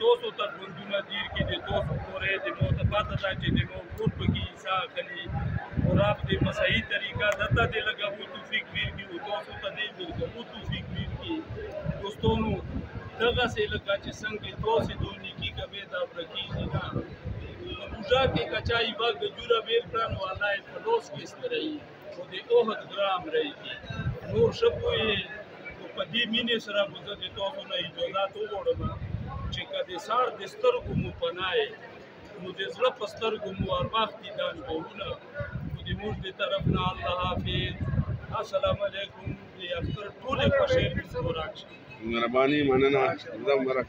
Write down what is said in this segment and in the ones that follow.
تاسو ته ژوندونه دیر کې د تاسو پورې د مو ته پاته ده چې د مو ګور په کې حصہ اخلي او رب دې په صحیح طریقه دته دې لګه وو توفیق ویر کې او تاسو ته دې لګه وو توفیق ویر کې دوستانو دغه سه لګه چې څنګه تاسو دوی نیکی کوي دا ورکی نه په بوجا کې کچای با ګجوره ویر کړن والله په لوس کې ستري خو د اوهد غره امرۍ کې نور ښه پوهېږي نو په دې مینې سره به زه د تاسو نه اجازات وغواړم چې که د سهار د سترګو مو پناه یې نو د زړه په سترګو مو هر وخت دي دا انځورونه خو د موږ د طرف نه الله حافظ السلام علیکم د اختر ټولې خوښۍ مو راکړي مهرباني مننه زه مرک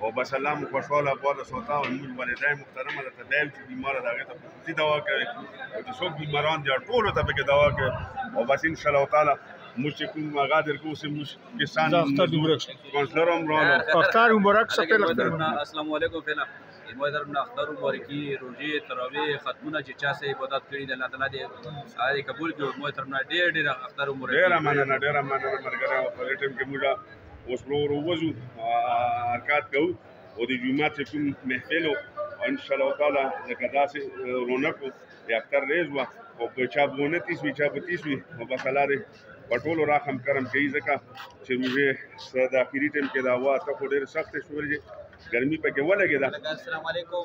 او بس الله مو خوشاله اباد سوتا او نور والدای محترم د تدایم چې بیمار دا غته خصوصي دوا کوي او د څوک بیماران دي ټول ته پکې دوا کوي او بس ان شاء الله تعالی مش کوم غادر کو سه مش کسان اختر مبارک کونسلر هم رانو اختر مبارک سپیل اختر السلام علیکم فینا مو در نه اختر مبارکي روزي تراوی ختمونه چې چا سه عبادت کړی د الله تعالی دې آی قبول کړي مو تر نه ډېر ډېر اختر مبارک ډېر مننه ډېر مننه مرګره په ټیم کې موږ اوس ورو ورو وځو حرکات کوو او د جمعات چې کوم محفل او ان شاء الله تعالی لکه داسې رونق د اختر ریز وه او که چا بونه تیس وي چا به تیس وي نو بس الله دې په ټولو راخم کرم کوي ځکه چې روژې د اخري ټیم کې د هوا ته خو ډېر سخت شول چې ګرمي پکې ولګېده السلام علیکم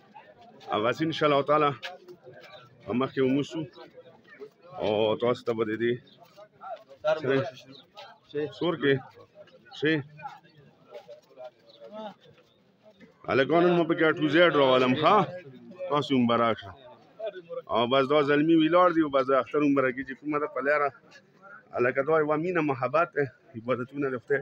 هغسې انشاءالله تعالی په مخکې وموسو او تاسو ته به د دې سور کې شي هلکانو مو پکې ټو زیډ راولم ښه تاسو هم به راشه او بس دا زلمی ویلار دی او بس د اختر عمره کې چې کومه ده په لاره هلکه دا یوه مینه محبت عبادتونه د خدای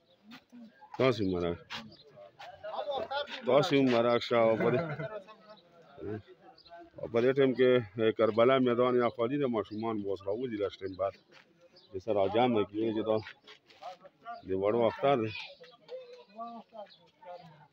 تاسو مرا تاسو مرا شاو په دې په دې ټیم کې کربلا میدان یا خالي د ماشومان بوس راوځي لاس ټیم بعد د سر اجام کې چې دا د وړو اختر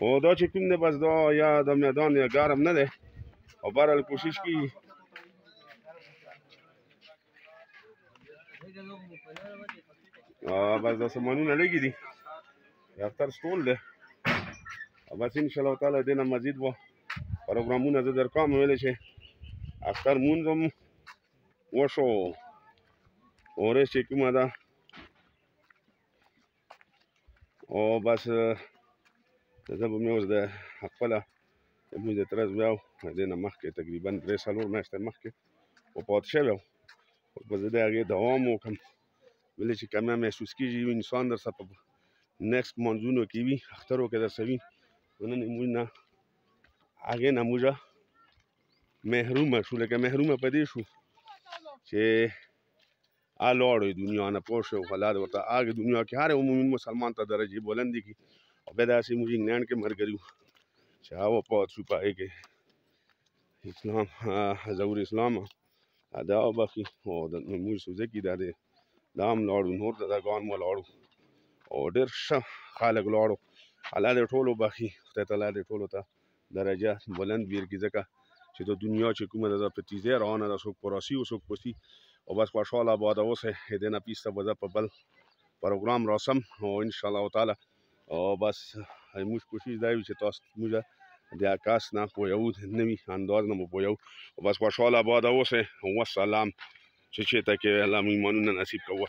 او دا چې کوم دی بس دا یا د میدان یا ګرم نه دی او برحال کوشش کی بس دا سمانونه لګي دي دفتر سټول دی بس ان شاء الله تعالی دینه مزید وو پروګرامونه زه در کوم ویل شي اختر مونږم وشو اورې چې کومه ده او بس زه به مې اوس د خپله زموږ د ترز بیا دې نه مخکې تقریبا درې څلور میاشتې مخکې وفات شوی و به زه د هغې دوام وکړم ولې چې کمیا محسوس کېږي یو انسان در سره په نیکسټ منځونو کې وي اخترو کې در سره وي نو نن موږ نه هغې نه موږ محرومه شو لکه محرومه په دې شو چې آ لوړې دنیا نه پوه شو خلا د ورته هغه دنیا کې هر عمومي مسلمان ته درجه بلندې کی او بیا داسې موږ انګلند کې مرګریو چې هغه وفات شو پای کې اسلام ظهور اسلام ادا وبخي او د موږ سوزه کې د دا هم لاړو نور د ګان مو لاړو او ډېر ښه خلک لاړو الله دې ټولو بخي خدای تعالی دې ټولو ته درجه بلند بیر کی ځکه چې د دنیا چې کومه ده په تیزه روانه ده څوک پراسی او څوک پسی او بس خوشاله آباد اوسه دې نه پیسته به زه په بل پروګرام راسم او ان شاء الله تعالی او بس موږ کوشش دا وي چې تاسو موږ د عکاس نه په یو نوي انداز نه په یو بس خوشاله آباد اوسه والسلام چې چې ته کې الله مې مننه نصیب کوه